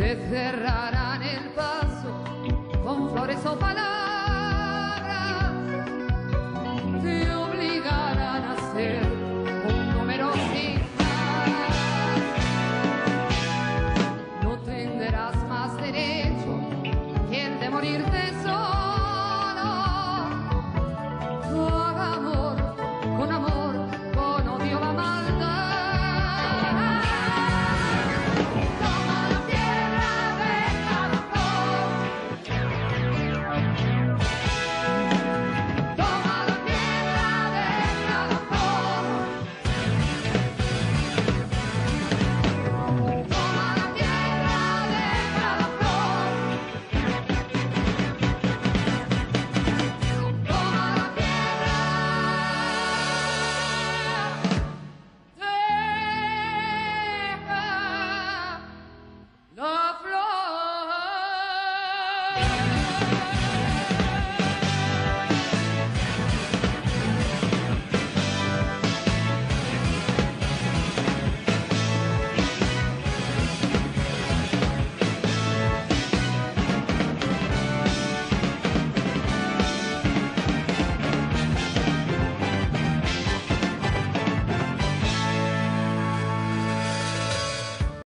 te cerrarán el paso con flores o palabras, te obligarán a ser un número sin No tendrás más derecho que el de morirte. Hey!